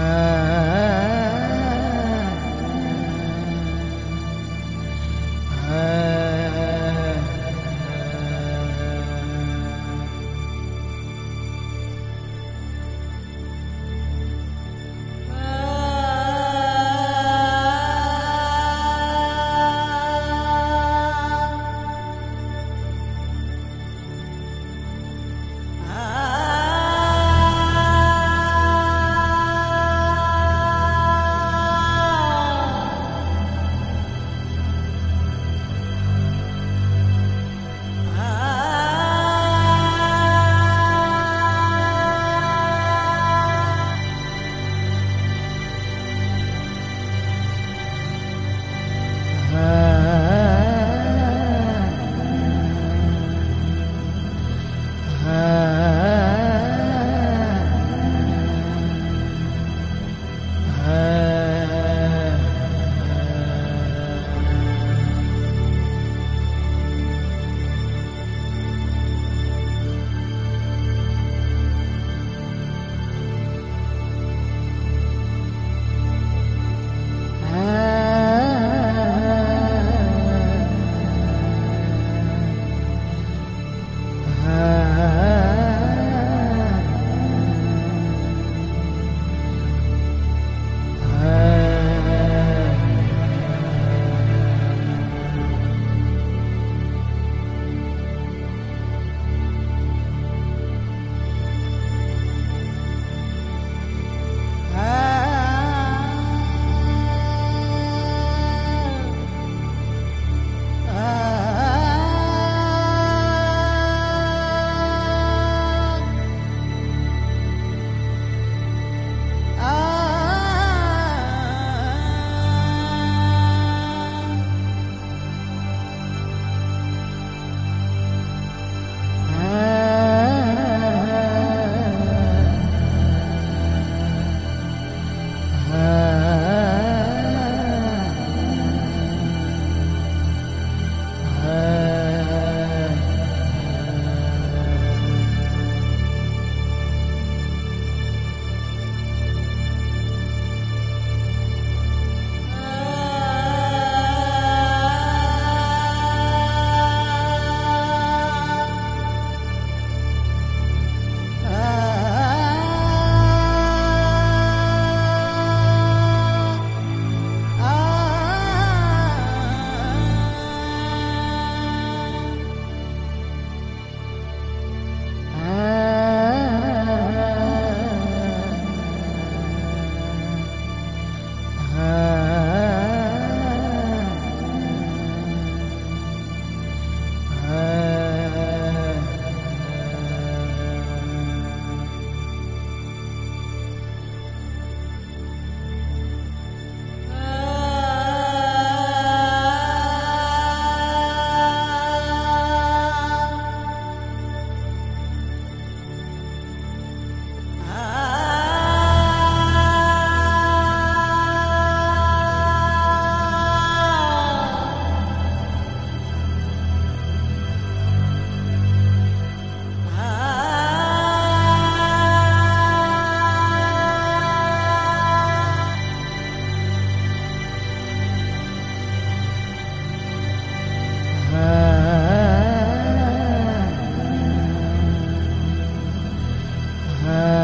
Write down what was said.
have. Uh...